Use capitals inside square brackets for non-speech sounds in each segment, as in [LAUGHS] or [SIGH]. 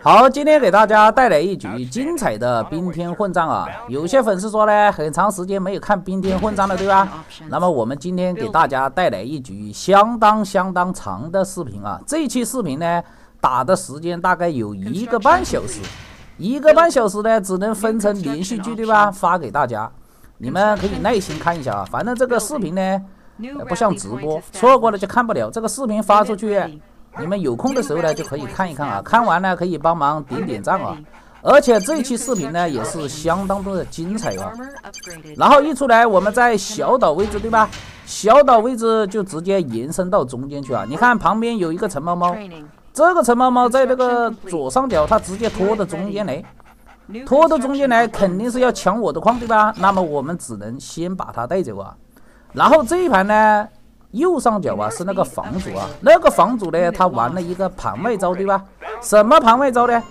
好，今天给大家带来一局精彩的冰天混战啊！有些粉丝说呢，很长时间没有看冰天混战了，对吧？那么我们今天给大家带来一局相当相当长的视频啊！这期视频呢，打的时间大概有一个半小时，一个半小时呢，只能分成连续剧，对吧？发给大家，你们可以耐心看一下啊！反正这个视频呢，不像直播，错过了就看不了。这个视频发出去。你们有空的时候呢，就可以看一看啊，看完呢可以帮忙点点赞啊，而且这一期视频呢也是相当多的精彩啊。然后一出来，我们在小岛位置对吧？小岛位置就直接延伸到中间去啊。你看旁边有一个橙猫猫，这个橙猫猫在这个左上角，它直接拖到中间来，拖到中间来肯定是要抢我的矿对吧？那么我们只能先把它带走啊。然后这一盘呢？右上角啊是那个房主啊，那个房主呢，他玩了一个盘外招，对吧？什么盘外招呢？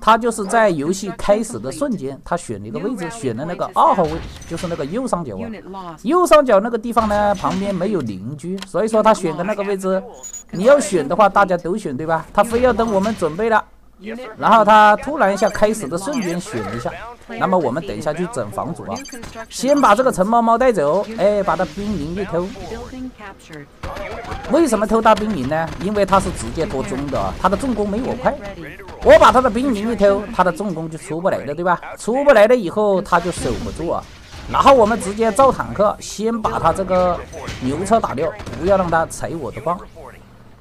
他就是在游戏开始的瞬间，他选了一个位置，选了那个二号位，就是那个右上角啊。右上角那个地方呢，旁边没有邻居，所以说他选的那个位置，你要选的话，大家都选，对吧？他非要等我们准备了。然后他突然一下开始的瞬间选一下，那么我们等一下去整房主啊，先把这个陈猫猫带走，哎，把他兵营一偷。为什么偷他兵营呢？因为他是直接拖中的，他的重攻没我快。我把他的兵营一偷，他的重攻就出不来了，对吧？出不来了以后他就守不住啊。然后我们直接造坦克，先把他这个牛车打掉，不要让他踩我的矿。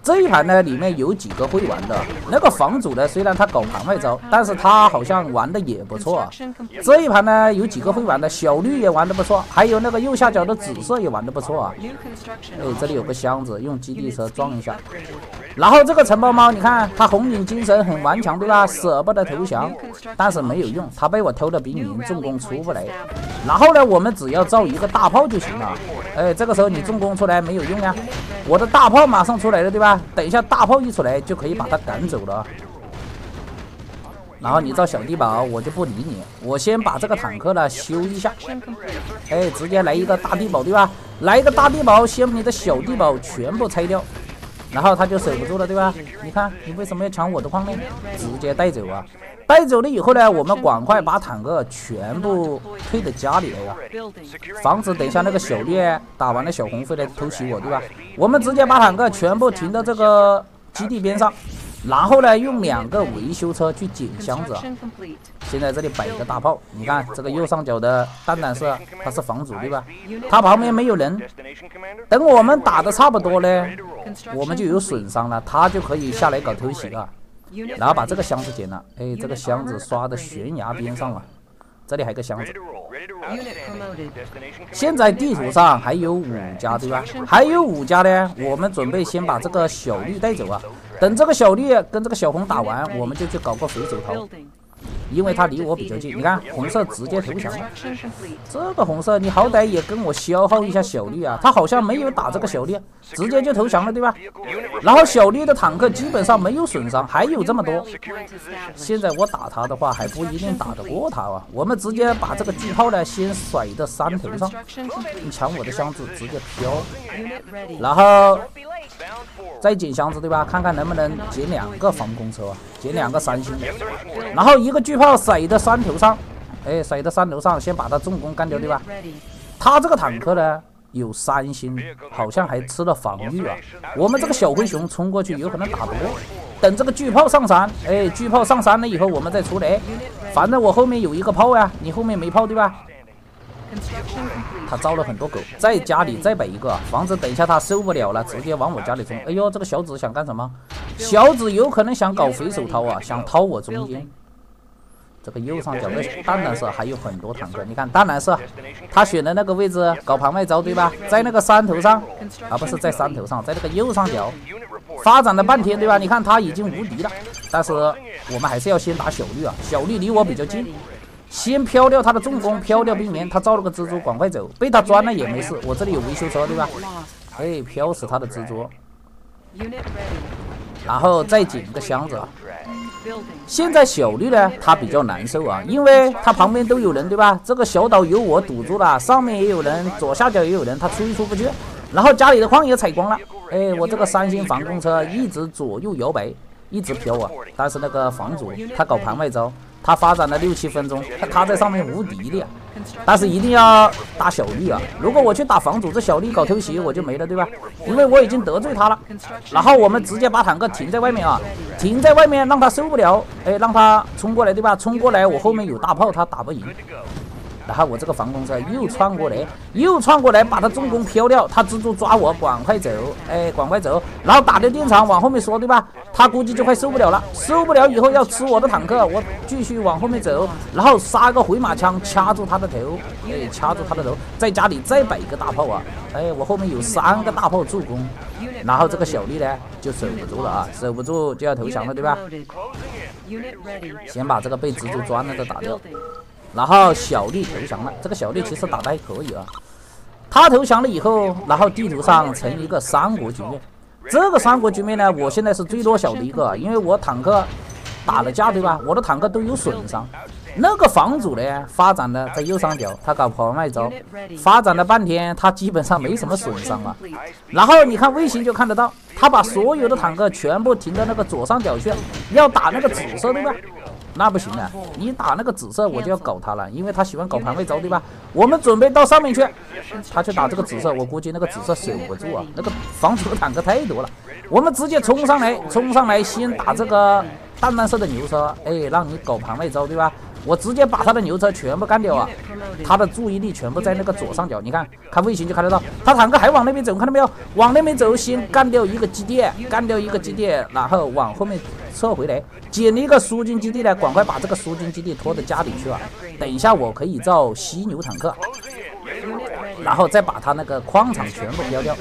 这一盘呢，里面有几个会玩的。那个房主呢，虽然他搞盘外招，但是他好像玩的也不错。这一盘呢，有几个会玩的，小绿也玩的不错，还有那个右下角的紫色也玩的不错啊。哎，这里有个箱子，用基地车装一下。然后这个橙猫猫，你看它红领精神很顽强，对吧？舍不得投降，但是没有用，它被我偷的兵营，重攻出不来。然后呢，我们只要造一个大炮就行了。哎，这个时候你重攻出来没有用呀，我的大炮马上出来了，对吧？等一下大炮一出来就可以把他赶走了。然后你造小地堡，我就不理你，我先把这个坦克呢修一下。哎，直接来一个大地堡，对吧？来一个大地堡，先把你的小地堡全部拆掉。然后他就守不住了，对吧？你看，你为什么要抢我的矿呢？直接带走啊！带走了以后呢，我们赶快把坦克全部退到家里了呀，防止等一下那个小绿打完了小红会来偷袭我，对吧？我们直接把坦克全部停到这个基地边上。然后呢，用两个维修车去捡箱子。现在这里摆一个大炮，你看这个右上角的蛋蛋是，他是房主对吧？他旁边没有人。等我们打的差不多呢，我们就有损伤了，他就可以下来搞偷袭了。然后把这个箱子捡了，哎，这个箱子刷的悬崖边上了。这里还有个箱子。现在地图上还有五家对吧？还有五家呢，我们准备先把这个小绿带走啊。等这个小绿跟这个小红打完，我们就去搞个水手套。因为他离我比较近，你看红色直接投降了。这个红色，你好歹也跟我消耗一下小绿啊！他好像没有打这个小绿，直接就投降了，对吧？然后小绿的坦克基本上没有损伤，还有这么多。现在我打他的话还不一定打得过他啊！我们直接把这个巨炮呢先甩到山头上，你抢我的箱子直接飘，然后。再捡箱子对吧？看看能不能捡两个防空车，捡两个三星，然后一个巨炮甩到山头上，哎，甩到山头上，先把他重攻干掉对吧？他这个坦克呢有三星，好像还吃了防御啊。我们这个小灰熊冲过去有可能打不过，等这个巨炮上山，哎，巨炮上山了以后我们再出来，反正我后面有一个炮呀，你后面没炮对吧？他招了很多狗，在家里再摆一个，防止等一下他受不了了，直接往我家里冲。哎呦，这个小紫想干什么？小紫有可能想搞回手掏啊，想掏我中间。这个右上角的淡蓝色还有很多坦克，你看淡蓝色，他选的那个位置搞盘外招对吧？在那个山头上，而不是在山头上，在那个右上角，发展了半天对吧？你看他已经无敌了，但是我们还是要先打小绿啊，小绿离我比较近。先飘掉他的重攻，飘掉冰棉，他造了个蜘蛛，赶快走，被他钻了也没事。我这里有维修车，对吧？哎，飘死他的蜘蛛，然后再捡一个箱子。现在小绿呢，他比较难受啊，因为他旁边都有人，对吧？这个小岛有我堵住了，上面也有人，左下角也有人，他出出不去。然后家里的矿也采光了，哎，我这个三星防空车一直左右摇摆。一直飘啊。但是那个房主他搞盘外招，他发展了六七分钟，他在上面无敌的呀。但是一定要打小绿啊！如果我去打房主，这小绿搞偷袭我就没了，对吧？因为我已经得罪他了。然后我们直接把坦克停在外面啊，停在外面让他受不了，哎，让他冲过来，对吧？冲过来，我后面有大炮，他打不赢。然后我这个防空车又窜过来，又窜过来，把他重攻飘掉。他蜘蛛抓我，赶快走，哎，赶快走。然后打掉电厂，往后面缩，对吧？他估计就快受不了了，受不了以后要吃我的坦克。我继续往后面走，然后杀个回马枪掐住他的头，哎，掐住他的头。在家里再摆一个大炮啊，哎，我后面有三个大炮助攻。然后这个小丽呢就守不住了啊，守不住就要投降了，对吧？先把这个被蜘蛛钻了的打掉。然后小丽投降了，这个小丽其实打的还可以啊。他投降了以后，然后地图上成一个三国局面。这个三国局面呢，我现在是最弱小的一个，因为我坦克打了架，对吧？我的坦克都有损伤。那个房主呢，发展的在右上角，他搞跑外招，发展了半天，他基本上没什么损伤啊。然后你看卫星就看得到，他把所有的坦克全部停到那个左上角去，要打那个紫色，对吧？那不行啊！你打那个紫色，我就要搞他了，因为他喜欢搞盘位招，对吧？我们准备到上面去，他去打这个紫色，我估计那个紫色守不住啊，那个防守的坦克太多了。我们直接冲上来，冲上来先打这个淡蓝色的牛车，哎，让你搞盘位招，对吧？我直接把他的牛车全部干掉啊！他的注意力全部在那个左上角，你看，看卫星就看得到，他坦克还往那边走，看到没有？往那边走，先干掉一个基地，干掉一个基地，然后往后面撤回来，捡了一个苏军基地呢，赶快把这个苏军基地拖到家里去啊！等一下我可以造犀牛坦克，然后再把他那个矿场全部标掉。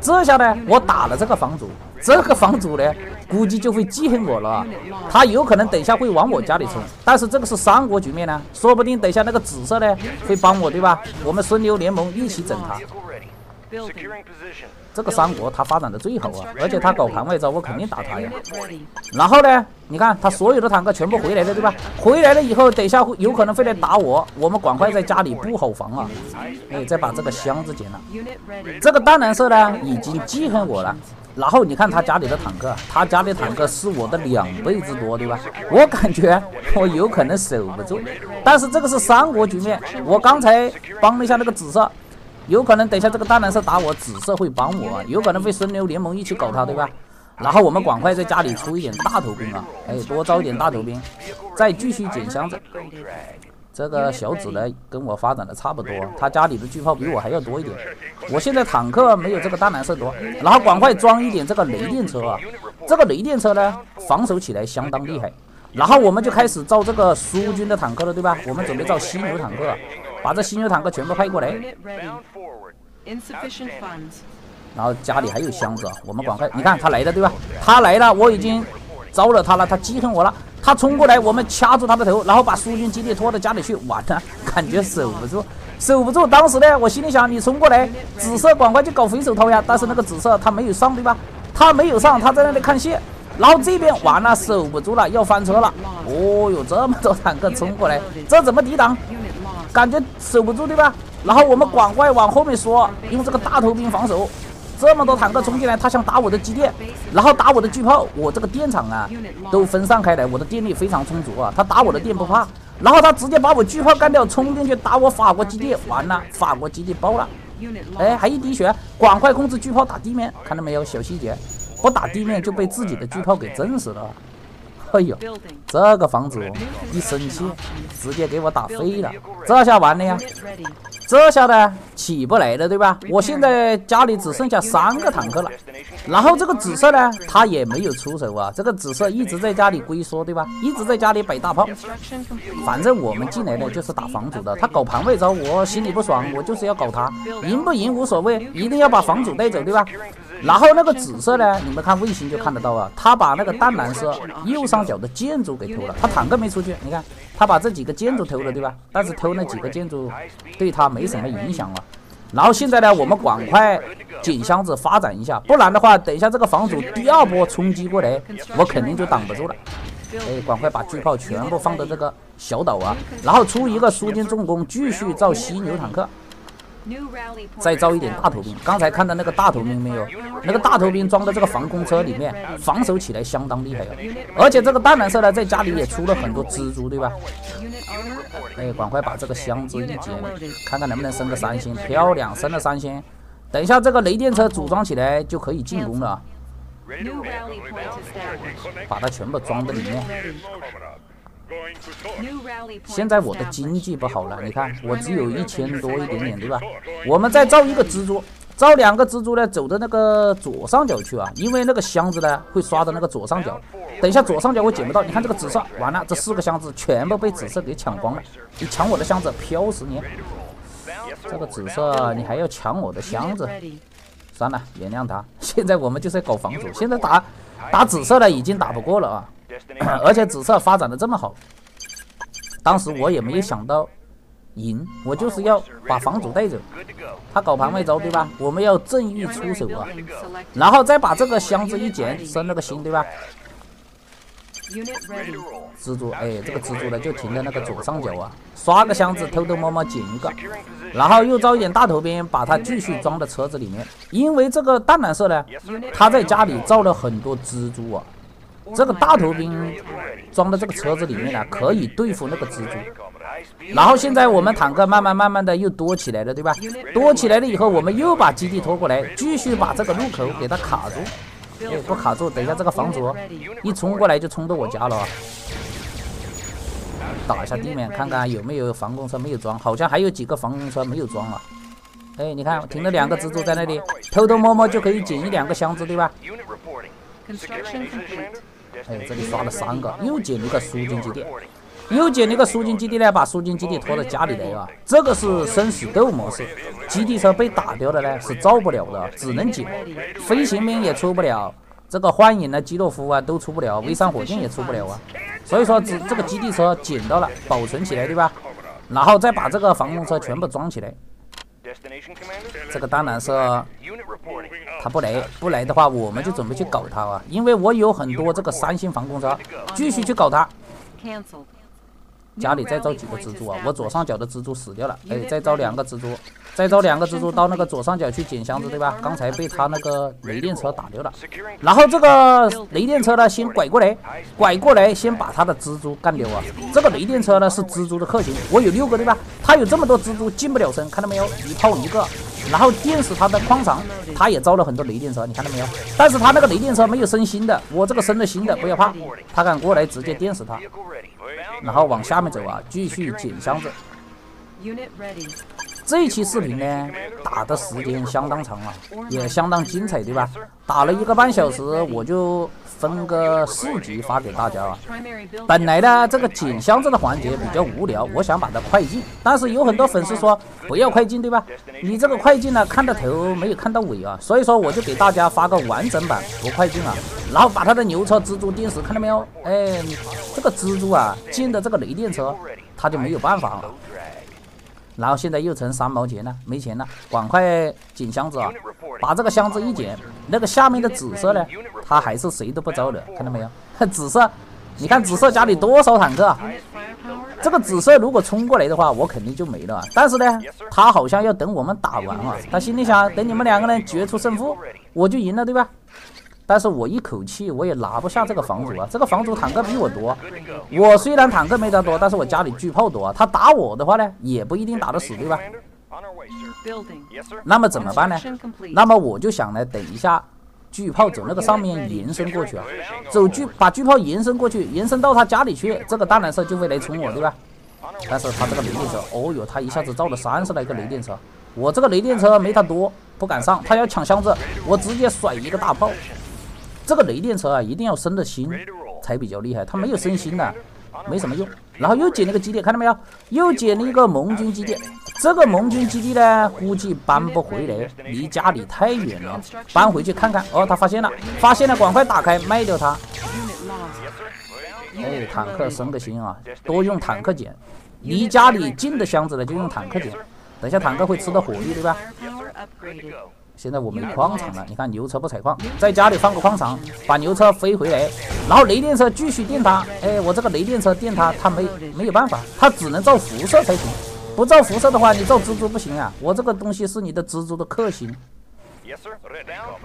这下呢，我打了这个房主，这个房主呢，估计就会记恨我了。他有可能等下会往我家里冲，但是这个是三国局面呢，说不定等下那个紫色呢会帮我，对吧？我们孙刘联盟一起整他。这个三国他发展的最好啊，而且他搞盘外招，我肯定打他呀。然后呢，你看他所有的坦克全部回来了，对吧？回来了以后，等一下会有可能会来打我，我们赶快在家里布好防啊！哎，再把这个箱子捡了。这个淡蓝色呢，已经记恨我了。然后你看他家里的坦克，他家的坦克是我的两倍之多，对吧？我感觉 [LAUGHS] 我有可能守不住。但是这个是三国局面，我刚才帮了一下那个紫色。有可能等下这个淡蓝色打我，紫色会帮我，有可能会孙牛联盟一起搞他，对吧？然后我们赶快在家里出一点大头兵啊，哎，多招一点大头兵，再继续捡箱子。这个小紫呢，跟我发展的差不多，他家里的巨炮比我还要多一点。我现在坦克没有这个淡蓝色多，然后赶快装一点这个雷电车啊，这个雷电车呢，防守起来相当厉害。然后我们就开始造这个苏军的坦克了，对吧？我们准备造犀牛坦克。把这犀牛坦克全部派过来，然后家里还有箱子，我们赶快，你看他来了对吧？他来了，我已经招惹他了，他记恨我了，他冲过来，我们掐住他的头，然后把苏军基地拖到家里去，完了，[LAUGHS] 感觉守不住，守不住。当时呢，我心里想，你冲过来，紫色赶快就搞回手掏呀，但是那个紫色他没有上对吧？他没有上，他在那里看戏，然后这边完了，守不住了，要翻车了。哦哟，这么多坦克冲过来，这怎么抵挡？感觉守不住对吧？然后我们赶快往后面缩，用这个大头兵防守。这么多坦克冲进来，他想打我的基地，然后打我的巨炮。我这个电厂啊，都分散开来，我的电力非常充足啊。他打我的电不怕，然后他直接把我巨炮干掉，冲进去打我法国基地，完了，法国基地爆了。哎，还一滴血，赶快控制巨炮打地面，看到没有？小细节，不打地面就被自己的巨炮给震死了。哎呦，这个房主一生气，直接给我打飞了，这下完了呀！这下呢起不来了，对吧？我现在家里只剩下三个坦克了，然后这个紫色呢，他也没有出手啊。这个紫色一直在家里龟缩，对吧？一直在家里摆大炮。反正我们进来呢就是打房主的，他搞盘位招，我心里不爽，我就是要搞他，赢不赢无所谓，一定要把房主带走，对吧？然后那个紫色呢？你们看卫星就看得到啊，他把那个淡蓝色右上角的建筑给偷了，他坦克没出去。你看，他把这几个建筑偷了，对吧？但是偷那几个建筑对他没什么影响啊。然后现在呢，我们赶快捡箱子发展一下，不然的话，等一下这个房主第二波冲击过来，我肯定就挡不住了。哎，赶快把巨炮全部放到这个小岛啊，然后出一个苏军重工，继续造犀牛坦克。再招一点大头兵。刚才看到那个大头兵没有？那个大头兵装在这个防空车里面，防守起来相当厉害啊！而且这个淡蓝色呢，在家里也出了很多蜘蛛，对吧？哎，赶快把这个箱子一捡，看看能不能升个三星，漂亮，升了三星。等一下，这个雷电车组装起来就可以进攻了。把它全部装在里面。现在我的经济不好了，你看我只有一千多一点点，对吧？我们再造一个蜘蛛，造两个蜘蛛呢，走到那个左上角去啊，因为那个箱子呢会刷到那个左上角。等一下左上角我捡不到，你看这个紫色，完了，这四个箱子全部被紫色给抢光了。你抢我的箱子，飘死你！这个紫色，你还要抢我的箱子？算了，原谅他。现在我们就是搞房主，现在打打紫色的已经打不过了啊！[COUGHS] 而且紫色发展的这么好，当时我也没有想到赢，我就是要把房主带走。他搞盘外招对吧？我们要正义出手啊！然后再把这个箱子一捡，升了个星对吧？蜘蛛，哎，这个蜘蛛呢就停在那个左上角啊，刷个箱子，偷偷摸摸捡一个，然后又招一点大头兵，把它继续装到车子里面。因为这个淡蓝色呢，他在家里造了很多蜘蛛啊，这个大头兵装到这个车子里面呢，可以对付那个蜘蛛。然后现在我们坦克慢慢慢慢的又多起来了，对吧？多起来了以后，我们又把基地拖过来，继续把这个路口给它卡住。哎，不卡住！等一下，这个房主一冲过来就冲到我家了。打一下地面，看看有没有防空车没有装，好像还有几个防空车没有装啊。哎，你看，停了两个蜘蛛在那里，偷偷摸摸就可以捡一两个箱子，对吧？哎，这里刷了三个，又捡了一个苏军基地，又捡了一个苏军基地呢，把苏军基地拖到家里来啊。这个是生死斗模式。基地车被打掉的呢，是造不了的，只能捡。飞行兵也出不了，这个幻影的基洛夫啊都出不了，微山火箭也出不了啊。所以说，只这个基地车捡到了，保存起来，对吧？然后再把这个防空车全部装起来。这个当然是他不来，不来的话，我们就准备去搞他啊，因为我有很多这个三星防空车，继续去搞他。家里再招几个蜘蛛啊！我左上角的蜘蛛死掉了，哎，再招两个蜘蛛，再招两个蜘蛛到那个左上角去捡箱子，对吧？刚才被他那个雷电车打掉了。然后这个雷电车呢，先拐过来，拐过来，先把他的蜘蛛干掉啊！这个雷电车呢是蜘蛛的克星，我有六个，对吧？他有这么多蜘蛛进不了身，看到没有？一炮一个，然后电死他的矿场，他也招了很多雷电车，你看到没有？但是他那个雷电车没有升星的，我这个升了星的，不要怕，他敢过来直接电死他。然后往下面走啊，继续捡箱子。这一期视频呢，打的时间相当长啊，也相当精彩，对吧？打了一个半小时，我就分个四集发给大家啊。本来呢，这个捡箱子的环节比较无聊，我想把它快进，但是有很多粉丝说不要快进，对吧？你这个快进呢，看到头没有看到尾啊，所以说我就给大家发个完整版，不快进啊。然后把他的牛车蜘蛛电死，看到没有？哎，这个蜘蛛啊，进的这个雷电车，他就没有办法了。然后现在又成三毛钱了，没钱了，赶快捡箱子啊！把这个箱子一捡，那个下面的紫色呢，他还是谁都不招的，看到没有？[LAUGHS] 紫色，你看紫色家里多少坦克啊？这个紫色如果冲过来的话，我肯定就没了。但是呢，他好像要等我们打完啊，他心里想，等你们两个人决出胜负，我就赢了，对吧？但是我一口气我也拿不下这个房主啊！这个房主坦克比我多，我虽然坦克没他多，但是我家里巨炮多啊！他打我的话呢，也不一定打得死，对吧？那么怎么办呢？那么我就想呢，等一下巨炮走那个上面延伸过去啊，走巨把巨炮延伸过去，延伸到他家里去，这个大蓝色就会来冲我，对吧？但是他这个雷电车，哦哟，他一下子造了三十来个雷电车，我这个雷电车没他多，不敢上，他要抢箱子，我直接甩一个大炮。这个雷电车啊，一定要升的星才比较厉害，它没有升星的，没什么用。然后又捡了个基地，看到没有？又捡了一个盟军基地。这个盟军基地呢，估计搬不回来，离家里太远了。搬回去看看。哦，他发现了，发现了，赶快打开卖掉它。哎，坦克升个星啊，多用坦克捡。离家里近的箱子呢，就用坦克捡。等下坦克会吃到火力，对吧？现在我没矿场了，你看牛车不采矿，在家里放个矿场，把牛车飞回来，然后雷电车继续电它。哎，我这个雷电车电它，它没没有办法，它只能造辐射才行。不造辐射的话，你造蜘蛛不行啊！我这个东西是你的蜘蛛的克星。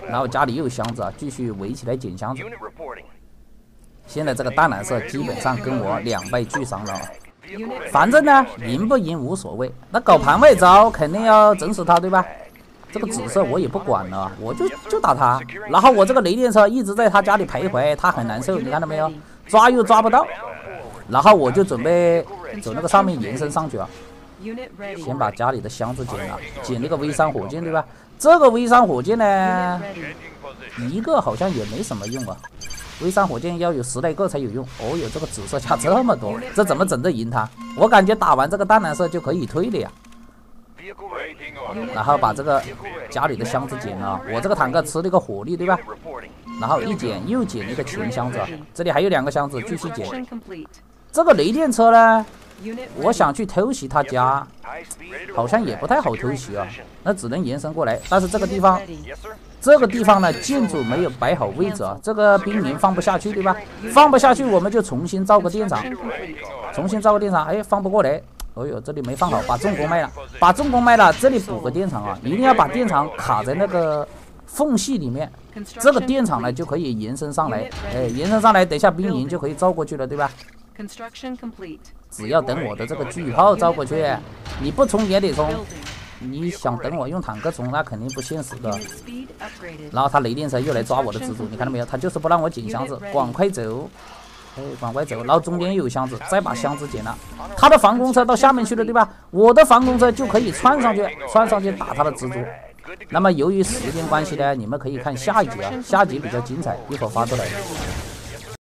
然后家里又有箱子啊，继续围起来捡箱子。现在这个淡蓝色基本上跟我两败俱伤了。反正呢，赢不赢无所谓。那搞盘外招肯定要整死他，对吧？这个紫色我也不管了，我就就打他。然后我这个雷电车一直在他家里徘徊，他很难受，你看到没有？抓又抓不到。然后我就准备走那个上面延伸上去啊。先把家里的箱子捡了，捡那个 V 三火箭，对吧？这个 V 三火箭呢，一个好像也没什么用啊。V 三火箭要有十来个才有用。哦哟，这个紫色加这么多，这怎么整得赢他？我感觉打完这个淡蓝色就可以退了呀。然后把这个家里的箱子捡了，我这个坦克吃了个火力，对吧？然后一捡又捡一个前箱子，这里还有两个箱子，继续捡。这个雷电车呢？我想去偷袭他家，好像也不太好偷袭啊，那只能延伸过来。但是这个地方，这个地方呢，建筑没有摆好位置啊，这个兵营放不下去，对吧？放不下去，我们就重新造个电厂，重新造个电厂。哎，放不过来，哎呦，这里没放好，把重工卖了，把重工卖了，这里补个电厂啊，[LAUGHS] 一定要把电厂卡在那个缝隙里面，这个电厂呢就可以延伸上来，哎，延伸上来，等下兵营就可以造过去了，对吧？只要等我的这个巨炮造过去，你不冲也得冲。你想等我用坦克冲，那肯定不现实的。然后他雷电车又来抓我的蜘蛛，你看到没有？他就是不让我捡箱子，赶快走！哎，往外走！然后中间又有箱子，再把箱子捡了。他的防空车到下面去了，对吧？我的防空车就可以窜上去，窜上去打他的蜘蛛。那么由于时间关系呢，你们可以看下一集啊，下集比较精彩，一会儿发出来。